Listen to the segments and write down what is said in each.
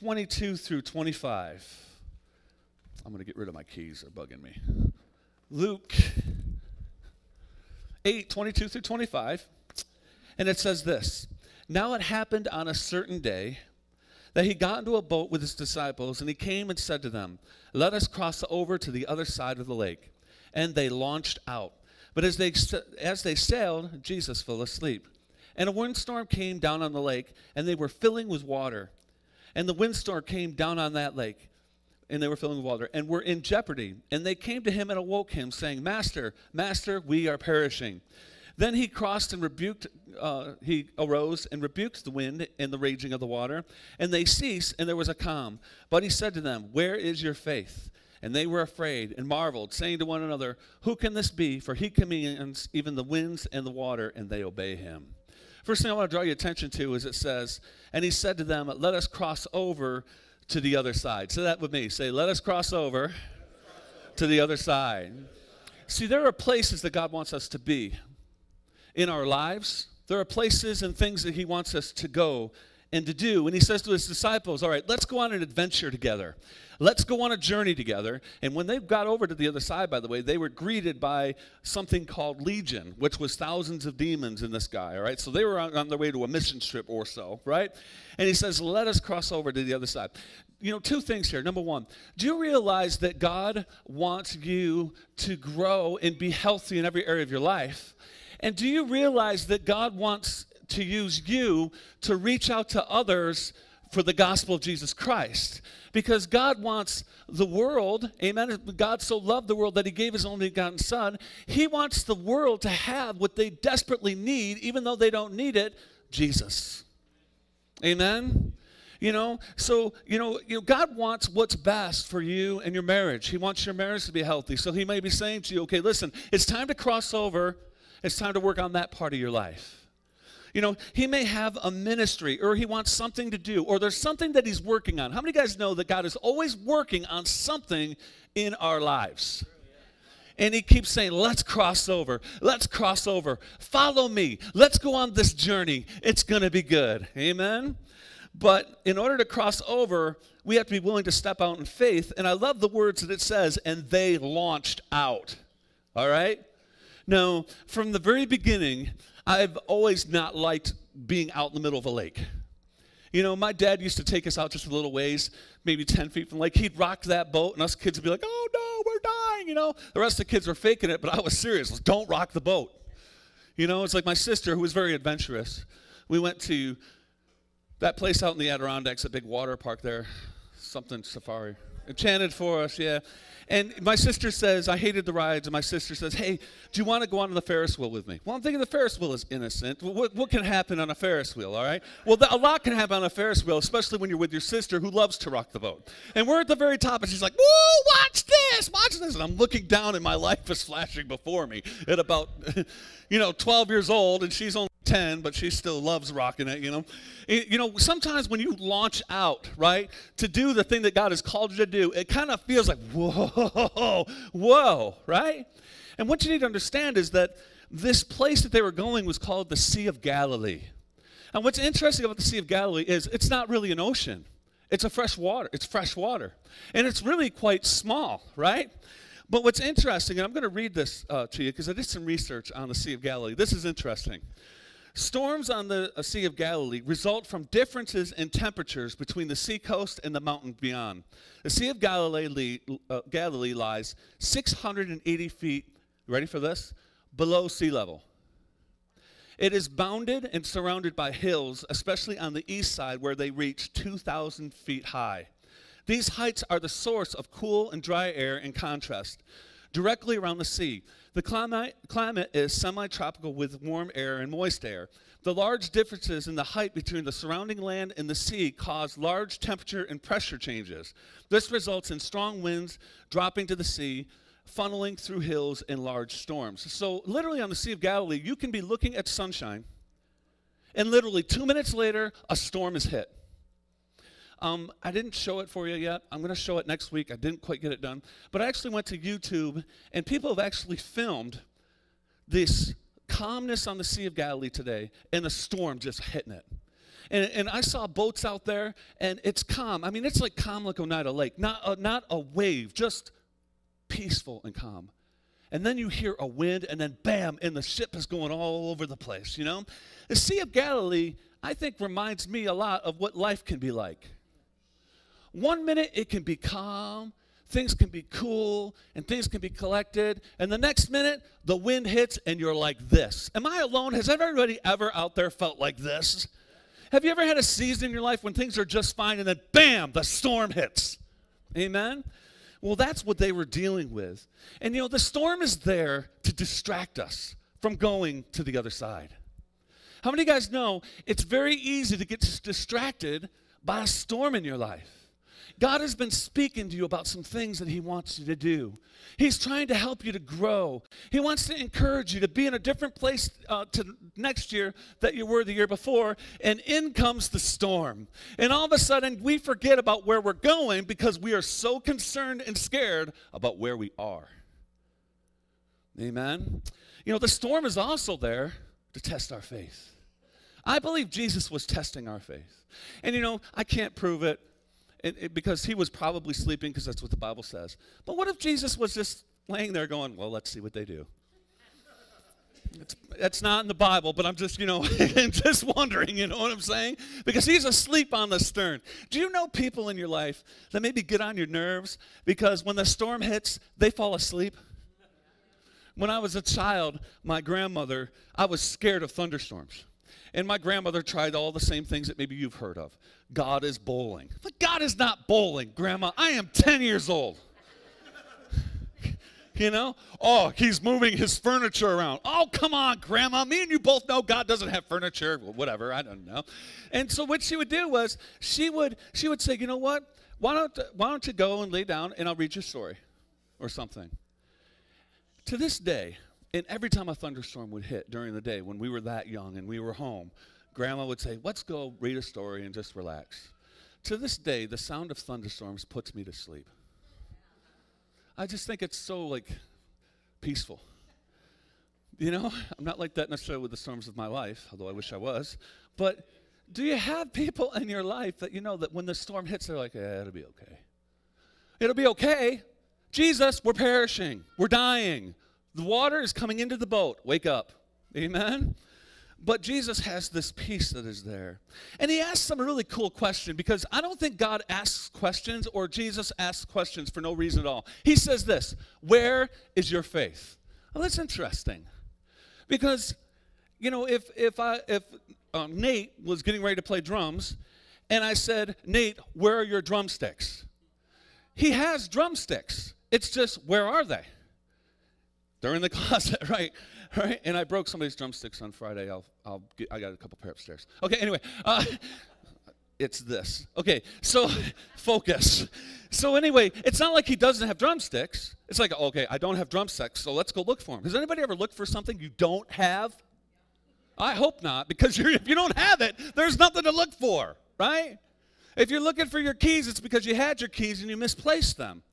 22 through 25. I'm going to get rid of my keys, they're bugging me. Luke 8, 22 through 25. And it says this Now it happened on a certain day that he got into a boat with his disciples, and he came and said to them, Let us cross over to the other side of the lake. And they launched out. But as they, as they sailed, Jesus fell asleep. And a windstorm came down on the lake, and they were filling with water. And the windstorm came down on that lake, and they were filling with water, and were in jeopardy. And they came to him and awoke him, saying, Master, Master, we are perishing. Then he crossed and rebuked, uh, he arose and rebuked the wind and the raging of the water, and they ceased, and there was a calm. But he said to them, Where is your faith? And they were afraid and marveled, saying to one another, Who can this be? For he commands even the winds and the water, and they obey him. First thing I want to draw your attention to is it says, And he said to them, Let us cross over to the other side. Say that with me. Say, Let us cross over to the other side. See, there are places that God wants us to be in our lives. There are places and things that He wants us to go and to do. And He says to His disciples, All right, let's go on an adventure together. Let's go on a journey together. And when they got over to the other side, by the way, they were greeted by something called Legion, which was thousands of demons in this guy, all right? So they were on, on their way to a mission trip or so, right? And he says, Let us cross over to the other side. You know, two things here. Number one, do you realize that God wants you to grow and be healthy in every area of your life? And do you realize that God wants to use you to reach out to others for the gospel of Jesus Christ? Because God wants the world, amen. God so loved the world that he gave his only begotten Son. He wants the world to have what they desperately need, even though they don't need it Jesus. Amen. You know, so you know, you know, God wants what's best for you and your marriage. He wants your marriage to be healthy. So He may be saying to you, "Okay, listen, it's time to cross over it's time to work on that part of your life. You know, he may have a ministry or he wants something to do or there's something that he's working on. How many guys know that God is always working on something in our lives? And he keeps saying, Let's cross over. Let's cross over. Follow me. Let's go on this journey. It's going to be good. Amen? But in order to cross over, we have to be willing to step out in faith. And I love the words that it says, and they launched out. All right? Now, from the very beginning, I've always not liked being out in the middle of a lake. You know, my dad used to take us out just a little ways, maybe 10 feet from the lake. He'd rock that boat, and us kids would be like, oh no, we're dying, you know. The rest of the kids were faking it, but I was serious. Don't rock the boat. You know, it's like my sister, who was very adventurous. We went to that place out in the Adirondacks, a big water park there, something safari. Enchanted us, yeah. And my sister says, I hated the rides, and my sister says, Hey, do you want to go on the Ferris wheel with me? Well, I'm thinking the Ferris wheel is innocent. What, what can happen on a Ferris wheel, all right? Well, the, a lot can happen on a Ferris wheel, especially when you're with your sister who loves to rock the boat. And we're at the very top, and she's like, Whoa, watch this, watch this. And I'm looking down, and my life is flashing before me at about, you know, 12 years old, and she's only 10, but she still loves rocking it, you know. You know, sometimes when you launch out, right, to do the thing that God has called you to do, it kind of feels like, whoa, whoa, right? And what you need to understand is that this place that they were going was called the Sea of Galilee. And what's interesting about the Sea of Galilee is it's not really an ocean. It's a fresh water. It's fresh water. And it's really quite small, right? But what's interesting, and I'm going to read this uh, to you because I did some research on the Sea of Galilee. This is interesting. Storms on the uh, Sea of Galilee result from differences in temperatures between the seacoast and the mountains beyond. The Sea of Galilee, uh, Galilee lies 680 feet, ready for this? Below sea level. It is bounded and surrounded by hills, especially on the east side where they reach 2,000 feet high. These heights are the source of cool and dry air in contrast. Directly around the sea, the climate, climate is semi tropical with warm air and moist air. The large differences in the height between the surrounding land and the sea cause large temperature and pressure changes. This results in strong winds dropping to the sea, funneling through hills in large storms. So, literally, on the Sea of Galilee, you can be looking at sunshine, and literally two minutes later, a storm is hit. Um, I didn't show it for you yet. I'm going to show it next week. I didn't quite get it done. But I actually went to YouTube, and people have actually filmed this calmness on the Sea of Galilee today and a storm just hitting it. And, and I saw boats out there, and it's calm. I mean, it's like calm like Oneida Lake, not a, not a wave, just peaceful and calm. And then you hear a wind, and then bam, and the ship is going all over the place, you know? The Sea of Galilee, I think, reminds me a lot of what life can be like. One minute it can be calm, things can be cool, and things can be collected, and the next minute the wind hits, and you're like this. Am I alone? Has everybody ever out there felt like this? Have you ever had a season in your life when things are just fine, and then bam, the storm hits? Amen? Well, that's what they were dealing with. And you know, the storm is there to distract us from going to the other side. How many of you guys know it's very easy to get distracted by a storm in your life? God has been speaking to you about some things that He wants you to do. He's trying to help you to grow. He wants to encourage you to be in a different place uh, to next year that you were the year before. And in comes the storm. And all of a sudden, we forget about where we're going because we are so concerned and scared about where we are. Amen. You know, the storm is also there to test our faith. I believe Jesus was testing our faith. And you know, I can't prove it it, it, because he was probably sleeping because that's what the Bible says. But what if Jesus was just laying there going, well, let's see what they do? It's, that's not in the Bible, but I'm just, you know, I'm just wondering, you know what I'm saying? Because he's asleep on the stern. Do you know people in your life that maybe get on your nerves because when the storm hits, they fall asleep? When I was a child, my grandmother, I was scared of thunderstorms. And my grandmother tried all the same things that maybe you've heard of. God is bowling. But God is not bowling, Grandma. I am 10 years old. you know? Oh, he's moving his furniture around. Oh, come on, Grandma. Me and you both know God doesn't have furniture. Well, whatever, I don't know. And so what she would do was she would she would say, you know what? Why don't why don't you go and lay down and I'll read your story or something. To this day, and every time a thunderstorm would hit during the day when we were that young and we were home, grandma would say, Let's go read a story and just relax. To this day, the sound of thunderstorms puts me to sleep. I just think it's so like peaceful. You know, I'm not like that necessarily with the storms of my life, although I wish I was. But do you have people in your life that you know that when the storm hits, they're like, yeah, it'll be okay. It'll be okay. Jesus, we're perishing. We're dying. The water is coming into the boat. Wake up. Amen? But Jesus has this peace that is there. And he asks some really cool question because I don't think God asks questions or Jesus asks questions for no reason at all. He says this Where is your faith? Well, that's interesting. Because, you know, if, if, I, if um, Nate was getting ready to play drums and I said, Nate, where are your drumsticks? He has drumsticks. It's just, where are they? They're in the closet, right? Right? And I broke somebody's drumsticks on Friday. I'll, I'll get, I got a couple pair upstairs. Okay, anyway, uh, it's this. Okay, so focus. So anyway, it's not like he doesn't have drumsticks. It's like, okay, I don't have drumsticks, so let's go look for them. Has anybody ever looked for something you don't have? I hope not, because if you don't have it, there's nothing to look for, right? If you're looking for your keys, it's because you had your keys and you misplaced them.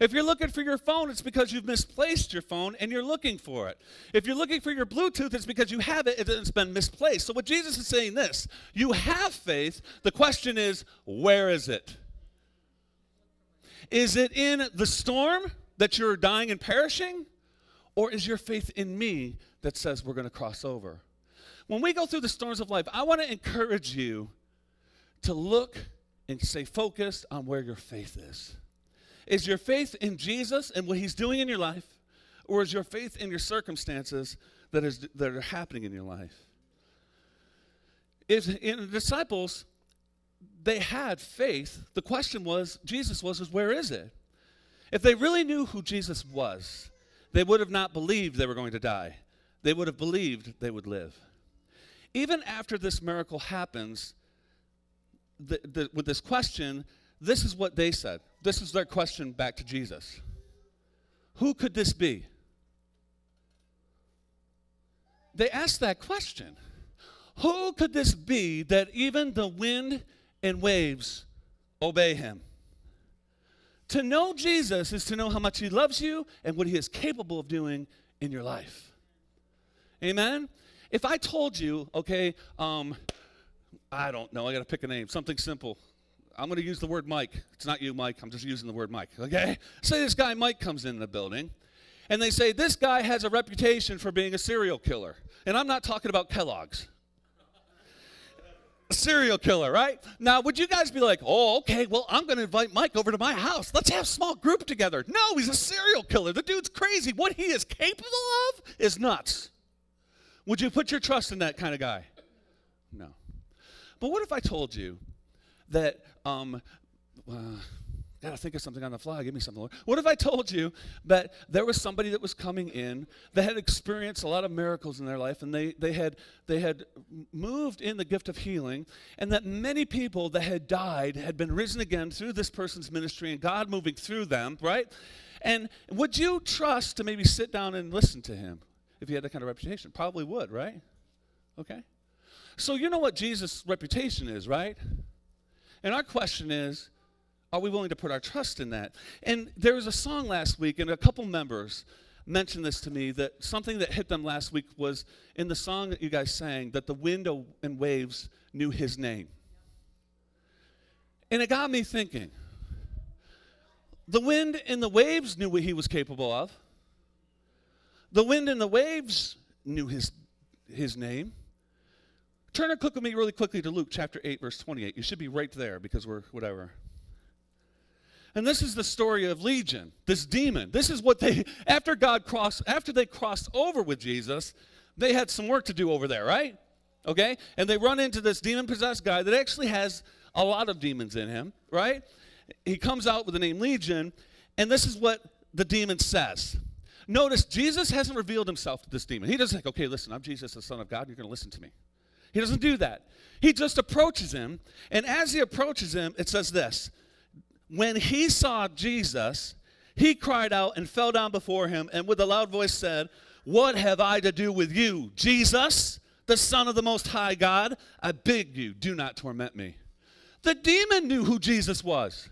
If you're looking for your phone, it's because you've misplaced your phone and you're looking for it. If you're looking for your Bluetooth, it's because you have it and it's been misplaced. So what Jesus is saying this, you have faith. The question is, where is it? Is it in the storm that you're dying and perishing? Or is your faith in me that says we're going to cross over? When we go through the storms of life, I want to encourage you to look and stay focused on where your faith is. Is your faith in Jesus and what he's doing in your life, or is your faith in your circumstances that, is, that are happening in your life? If in the disciples, they had faith. The question was, Jesus was, is where is it? If they really knew who Jesus was, they would have not believed they were going to die. They would have believed they would live. Even after this miracle happens, the, the, with this question, this is what they said. This is their question back to Jesus Who could this be? They asked that question Who could this be that even the wind and waves obey him? To know Jesus is to know how much he loves you and what he is capable of doing in your life. Amen? If I told you, okay, um, I don't know. I got to pick a name, something simple. I'm going to use the word Mike. It's not you, Mike. I'm just using the word Mike. Okay? Say this guy Mike comes in the building, and they say this guy has a reputation for being a serial killer. And I'm not talking about Kellogg's. A serial killer, right? Now, would you guys be like, oh, okay, well, I'm going to invite Mike over to my house. Let's have a small group together. No, he's a serial killer. The dude's crazy. What he is capable of is nuts. Would you put your trust in that kind of guy? No. But what if I told you that, um, uh, gotta think of something on the fly. Give me something, Lord. What if I told you that there was somebody that was coming in that had experienced a lot of miracles in their life, and they, they had they had moved in the gift of healing, and that many people that had died had been risen again through this person's ministry and God moving through them, right? And would you trust to maybe sit down and listen to him if he had that kind of reputation? Probably would, right? Okay. So you know what Jesus' reputation is, right? And our question is, are we willing to put our trust in that? And there was a song last week, and a couple members mentioned this to me that something that hit them last week was in the song that you guys sang that the wind and waves knew his name. And it got me thinking. The wind and the waves knew what he was capable of. The wind and the waves knew his, his name. Turn and click with me really quickly to Luke chapter 8, verse 28. You should be right there because we're whatever. And this is the story of Legion, this demon. This is what they, after God crossed, after they crossed over with Jesus, they had some work to do over there, right? Okay? And they run into this demon possessed guy that actually has a lot of demons in him, right? He comes out with the name Legion, and this is what the demon says. Notice Jesus hasn't revealed himself to this demon. He doesn't say, okay, listen, I'm Jesus, the Son of God, you're going to listen to me. He doesn't do that. He just approaches him, and as he approaches him, it says this When he saw Jesus, he cried out and fell down before him, and with a loud voice said, What have I to do with you, Jesus, the Son of the Most High God? I beg you, do not torment me. The demon knew who Jesus was.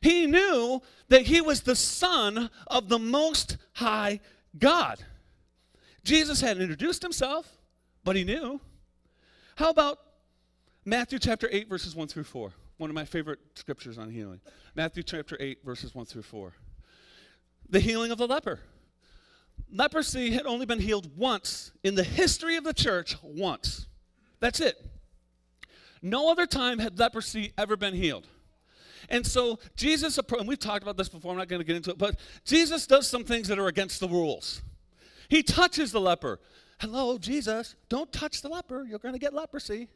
He knew that he was the Son of the Most High God. Jesus had introduced himself, but he knew. How about Matthew chapter 8, verses 1 through 4? One of my favorite scriptures on healing. Matthew chapter 8, verses 1 through 4. The healing of the leper. Leprosy had only been healed once in the history of the church, once. That's it. No other time had leprosy ever been healed. And so Jesus, and we've talked about this before, I'm not going to get into it, but Jesus does some things that are against the rules. He touches the leper. Hello, Jesus, don't touch the leper. You're going to get leprosy.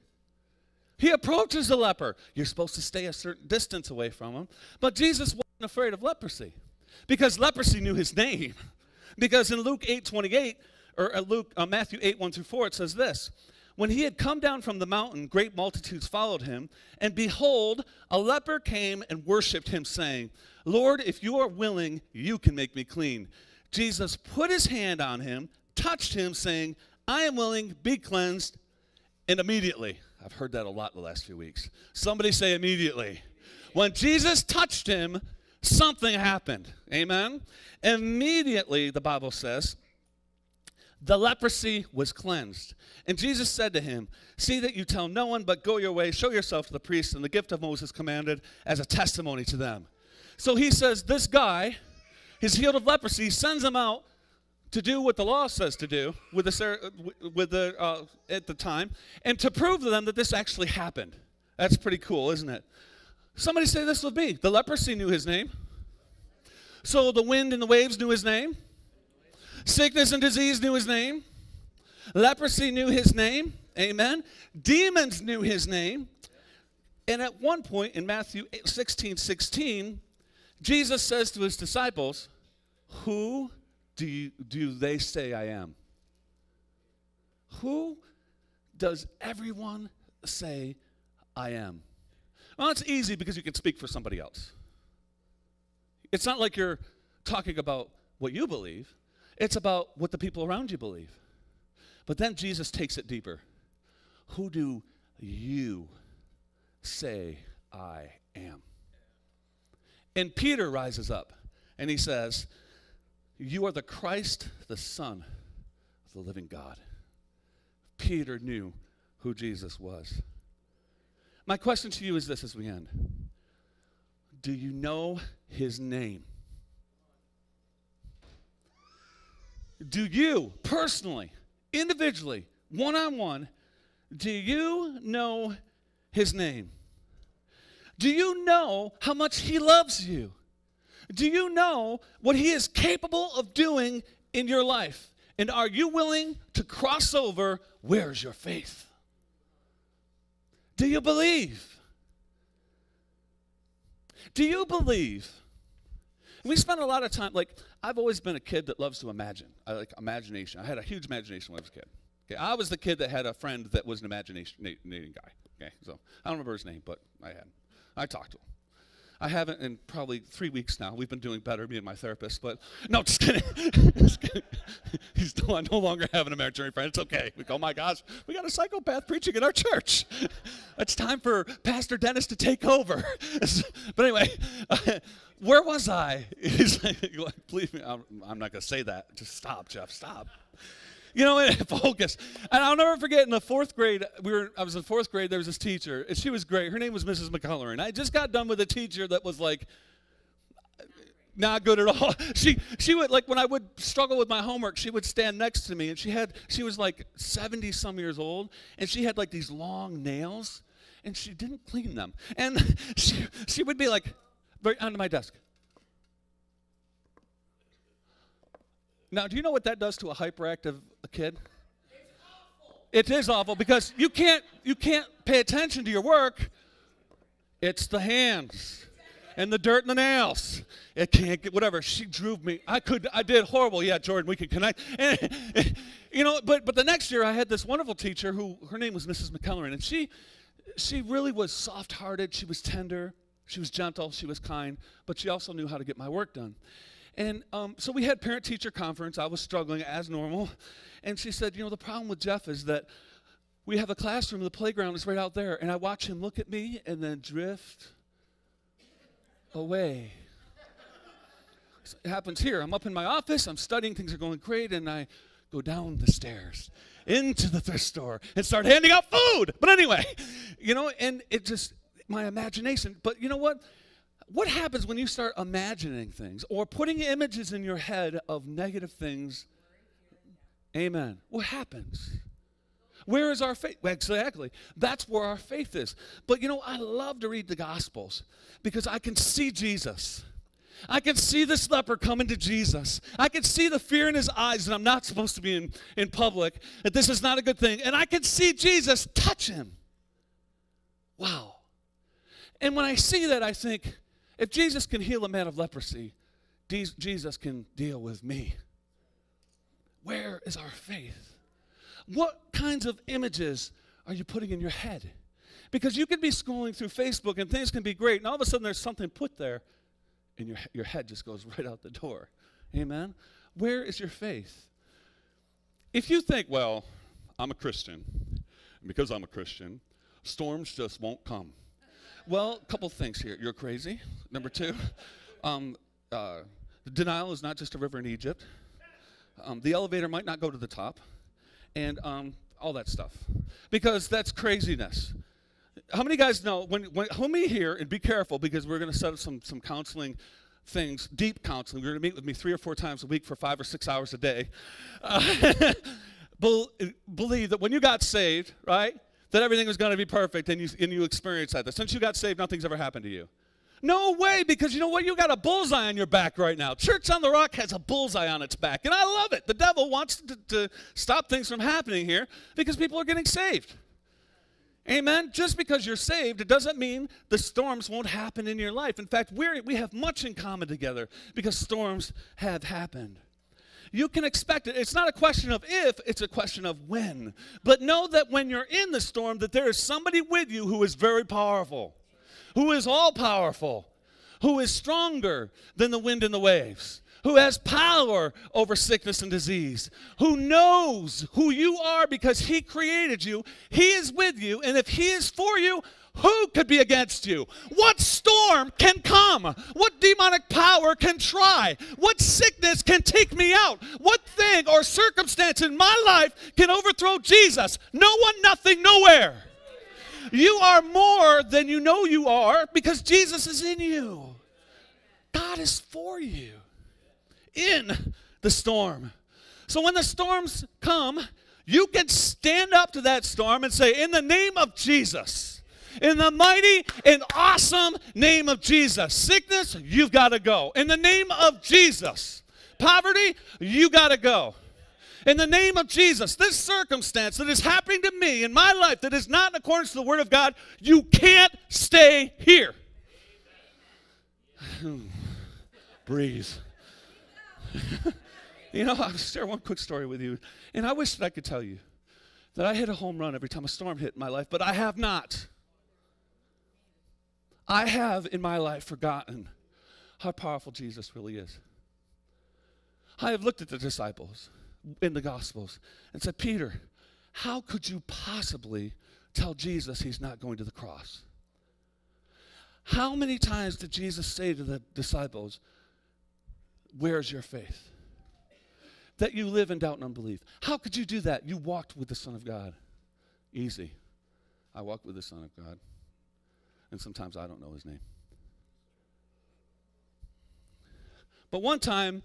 He approaches the leper. You're supposed to stay a certain distance away from him. But Jesus wasn't afraid of leprosy because leprosy knew his name. Because in Luke 8 28, or uh, Luke, uh, Matthew 8 1 through 4, it says this When he had come down from the mountain, great multitudes followed him. And behold, a leper came and worshiped him, saying, Lord, if you are willing, you can make me clean. Jesus put his hand on him, touched him, saying, I am willing, be cleansed. And immediately, I've heard that a lot the last few weeks. Somebody say immediately. When Jesus touched him, something happened. Amen? Immediately, the Bible says, the leprosy was cleansed. And Jesus said to him, See that you tell no one, but go your way, show yourself to the priests, and the gift of Moses commanded as a testimony to them. So he says, This guy he's healed of leprosy, sends him out to do what the law says to do with the, with the, uh, at the time and to prove to them that this actually happened. That's pretty cool, isn't it? Somebody say this with me. The leprosy knew his name. So the wind and the waves knew his name. Sickness and disease knew his name. Leprosy knew his name. Amen. Demons knew his name. And at one point in Matthew 16 16, Jesus says to his disciples, Who do, you, do they say I am? Who does everyone say I am? Well, it's easy because you can speak for somebody else. It's not like you're talking about what you believe, it's about what the people around you believe. But then Jesus takes it deeper. Who do you say I am? And Peter rises up and he says, you are the Christ, the Son of the living God. Peter knew who Jesus was. My question to you is this as we end Do you know his name? Do you personally, individually, one on one, do you know his name? Do you know how much he loves you? Do you know what he is capable of doing in your life? And are you willing to cross over? Where's your faith? Do you believe? Do you believe? We spend a lot of time, like, I've always been a kid that loves to imagine. I like imagination. I had a huge imagination when I was a kid. Okay, I was the kid that had a friend that was an imagination guy. Okay, so I don't remember his name, but I had. I talked to him. I haven't in probably three weeks now. We've been doing better, me and my therapist. But no, just kidding. just kidding. He's no, no longer have an imaginary friend. It's okay. We go, oh my gosh, we got a psychopath preaching in our church. it's time for Pastor Dennis to take over. but anyway, where was I? He's like, believe me, I'm, I'm not going to say that. Just stop, Jeff. Stop you know, focus. And I'll never forget in the fourth grade, we were, I was in fourth grade, there was this teacher, and she was great. Her name was Mrs. McCullough. And I just got done with a teacher that was like, not good at all. She she would like when I would struggle with my homework, she would stand next to me and she had she was like 70 some years old and she had like these long nails and she didn't clean them. And she she would be like right onto my desk. Now, do you know what that does to a hyperactive kid? It is awful because you can't you can't pay attention to your work. It's the hands and the dirt and the nails. It can't get whatever. She drove me. I could. I did horrible. Yeah, Jordan, we could connect. And, you know, but but the next year I had this wonderful teacher who her name was Mrs. McKellerin, and she she really was soft-hearted. She was tender. She was gentle. She was kind. But she also knew how to get my work done. And um, so we had parent teacher conference. I was struggling as normal. And she said, You know, the problem with Jeff is that we have a classroom, the playground is right out there. And I watch him look at me and then drift away. It happens here. I'm up in my office, I'm studying, things are going great, and I go down the stairs into the thrift store and start handing out food. But anyway, you know, and it just, my imagination. But you know what? What happens when you start imagining things or putting images in your head of negative things? Amen. What happens? Where is our faith? Exactly. That's where our faith is. But you know, I love to read the Gospels because I can see Jesus. I can see this leper coming to Jesus. I can see the fear in his eyes that I'm not supposed to be in, in public, that this is not a good thing. And I can see Jesus touch him. Wow. And when I see that, I think, if Jesus can heal a man of leprosy, Jesus can deal with me. Where is our faith? What kinds of images are you putting in your head? Because you can be scrolling through Facebook and things can be great, and all of a sudden there's something put there, and your, your head just goes right out the door. Amen? Where is your faith? If you think, well, I'm a Christian, and because I'm a Christian, storms just won't come. Well, a couple things here. You're crazy. Number two, um, uh, denial is not just a river in Egypt. Um, the elevator might not go to the top, and um, all that stuff, because that's craziness. How many guys know when, when how many here and be careful because we're going to set up some some counseling things, deep counseling. You're going to meet with me three or four times a week for five or six hours a day. Uh, believe that when you got saved, right? That everything was going to be perfect and you, and you experience that. That since you got saved, nothing's ever happened to you. No way, because you know what? You got a bullseye on your back right now. Church on the Rock has a bullseye on its back, and I love it. The devil wants to, to stop things from happening here because people are getting saved. Amen. Just because you're saved, it doesn't mean the storms won't happen in your life. In fact, we we have much in common together because storms have happened. You can expect it. It's not a question of if, it's a question of when. But know that when you're in the storm, that there is somebody with you who is very powerful, who is all powerful, who is stronger than the wind and the waves, who has power over sickness and disease, who knows who you are because he created you. He is with you, and if he is for you, who could be against you? What storm can come? What demonic power can try? What sickness can take me out? What thing or circumstance in my life can overthrow Jesus? No one, nothing, nowhere. You are more than you know you are because Jesus is in you. God is for you in the storm. So when the storms come, you can stand up to that storm and say, In the name of Jesus, in the mighty and awesome name of Jesus, sickness, you've got to go. In the name of Jesus, poverty, you got to go. In the name of Jesus, this circumstance that is happening to me in my life that is not in accordance to the Word of God, you can't stay here. Breathe. you know, I'll share one quick story with you. And I wish that I could tell you that I hit a home run every time a storm hit in my life, but I have not. I have in my life forgotten how powerful Jesus really is. I have looked at the disciples in the Gospels and said, Peter, how could you possibly tell Jesus he's not going to the cross? How many times did Jesus say to the disciples, Where's your faith? That you live in doubt and unbelief. How could you do that? You walked with the Son of God. Easy. I walked with the Son of God. And sometimes I don't know his name. But one time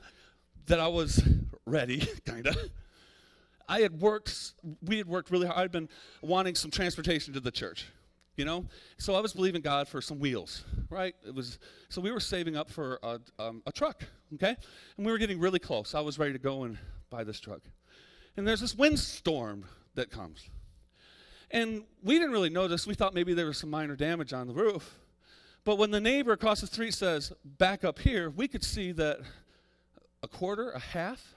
that I was ready, kind of, I had worked, we had worked really hard. I'd been wanting some transportation to the church you know? So i was believing god for some wheels right? It was so we were saving up for a, um, a truck okay? And we were getting really close. I was ready to go and buy this truck. And there's this windstorm that comes and we didn't really notice we thought maybe there was some minor damage on the roof but when the neighbor across the street says back up here we could see that a quarter a half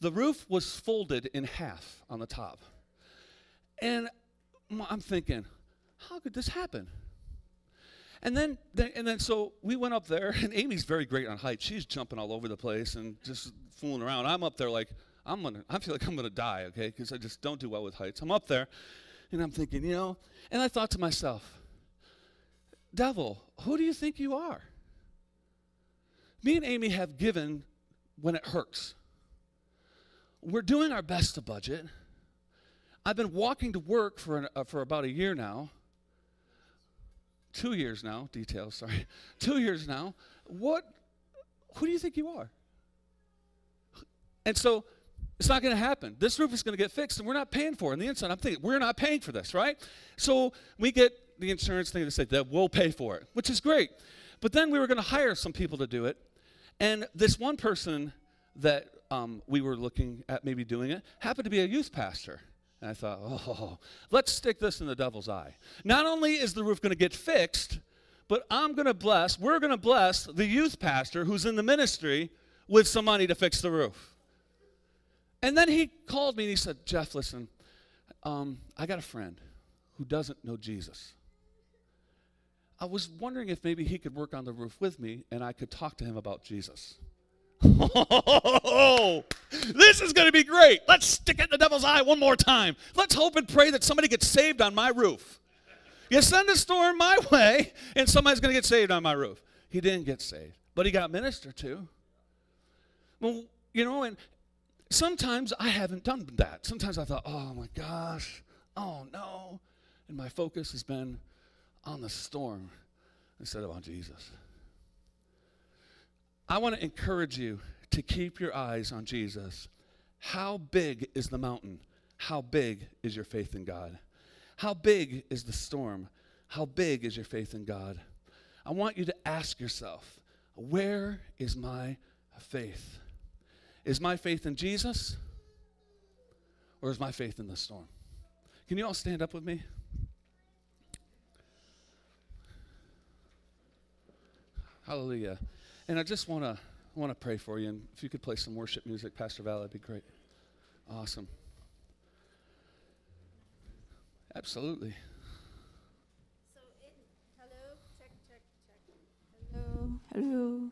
the roof was folded in half on the top and I'm thinking, how could this happen? And then, and then, so we went up there, and Amy's very great on heights. She's jumping all over the place and just fooling around. I'm up there like, I'm gonna, I feel like I'm gonna die, okay, because I just don't do well with heights. I'm up there, and I'm thinking, you know, and I thought to myself, devil, who do you think you are? Me and Amy have given when it hurts. We're doing our best to budget. I've been walking to work for, an, uh, for about a year now. Two years now, details, sorry. Two years now. What, who do you think you are? And so it's not going to happen. This roof is going to get fixed, and we're not paying for it. On the inside, I'm thinking, we're not paying for this, right? So we get the insurance thing to say that we'll pay for it, which is great. But then we were going to hire some people to do it. And this one person that um, we were looking at maybe doing it happened to be a youth pastor. And I thought, oh, let's stick this in the devil's eye. Not only is the roof going to get fixed, but I'm going to bless, we're going to bless the youth pastor who's in the ministry with some money to fix the roof. And then he called me and he said, Jeff, listen, um, I got a friend who doesn't know Jesus. I was wondering if maybe he could work on the roof with me and I could talk to him about Jesus. Oh, this is going to be great. Let's stick it in the devil's eye one more time. Let's hope and pray that somebody gets saved on my roof. You send a storm my way, and somebody's going to get saved on my roof. He didn't get saved, but he got ministered to. Well, you know, and sometimes I haven't done that. Sometimes I thought, oh my gosh, oh no. And my focus has been on the storm instead of on Jesus. I want to encourage you to keep your eyes on Jesus. How big is the mountain? How big is your faith in God? How big is the storm? How big is your faith in God? I want you to ask yourself, where is my faith? Is my faith in Jesus or is my faith in the storm? Can you all stand up with me? Hallelujah. And I just want to want to pray for you. And if you could play some worship music, Pastor Val, that'd be great. Awesome. Absolutely. So, in, hello, check, check, check. Hello, hello.